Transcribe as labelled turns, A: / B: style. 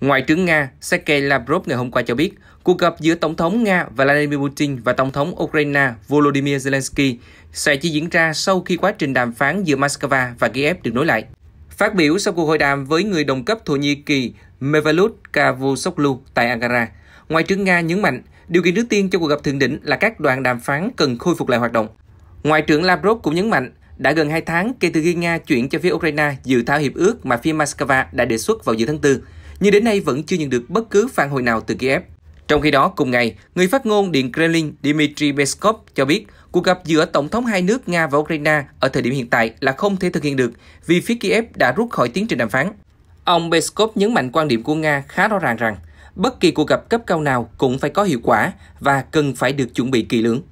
A: Ngoại trưởng Nga Sergei Lavrov ngày hôm qua cho biết, cuộc gặp giữa Tổng thống Nga Vladimir Putin và Tổng thống Ukraine Volodymyr Zelensky sẽ chỉ diễn ra sau khi quá trình đàm phán giữa Moscow và Kiev được nối lại. Phát biểu sau cuộc hội đàm với người đồng cấp Thổ Nhĩ Kỳ Mevlut Cavusoglu tại Ankara, Ngoại trưởng Nga nhấn mạnh điều kiện trước tiên cho cuộc gặp thượng đỉnh là các đoàn đàm phán cần khôi phục lại hoạt động. Ngoại trưởng Lavrov cũng nhấn mạnh đã gần 2 tháng kể từ khi Nga chuyển cho phía Ukraine dự thảo hiệp ước mà phía Moscow đã đề xuất vào giữa tháng 4, nhưng đến nay vẫn chưa nhận được bất cứ phản hồi nào từ Kiev. Trong khi đó, cùng ngày, người phát ngôn Điện Kremlin Dmitry Peskov cho biết cuộc gặp giữa Tổng thống hai nước Nga và Ukraine ở thời điểm hiện tại là không thể thực hiện được vì phía Kiev đã rút khỏi tiến trình đàm phán. Ông Peskov nhấn mạnh quan điểm của Nga khá rõ ràng rằng bất kỳ cuộc gặp cấp cao nào cũng phải có hiệu quả và cần phải được chuẩn bị kỹ lưỡng.